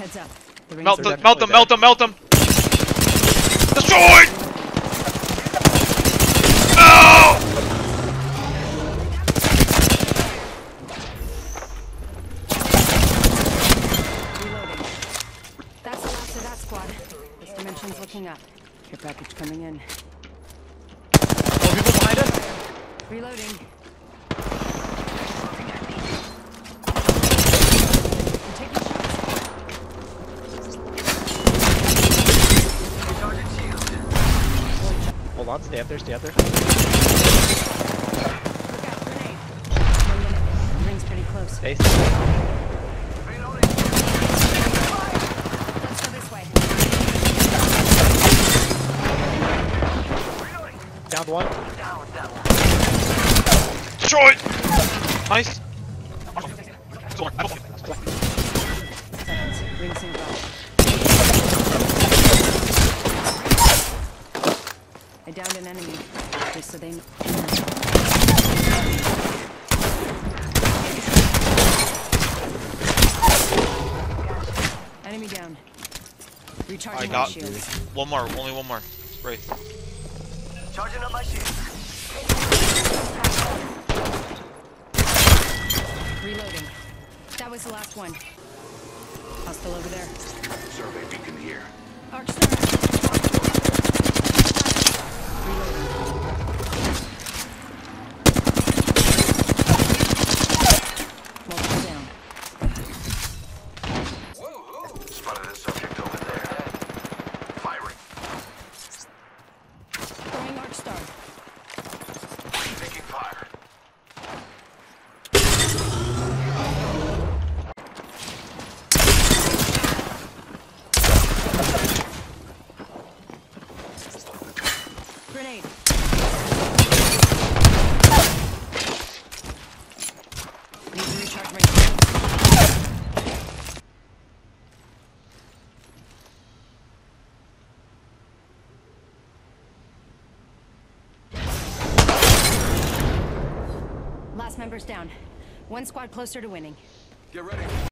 Heads up. The Melt them, melt them, melt them, melt them. Destroyed! No! Reloading. That's the last of that squad. This dimension's looking up. Care package coming in. On, stay up there, stay up there. Look out, grenade. One minute. The ring's pretty close. Stay. Let's go this. Down. Destroyed! Nice. Seconds. Rings in go. I downed an enemy. Just so they know. Enemy down. Recharging I my got shields. one more, only one more. Spray. Charging up my shield. Reloading. That was the last one. Hostile over there. Survey beacon here. Arcstar. Grenade. Last member's down. One squad closer to winning. Get ready.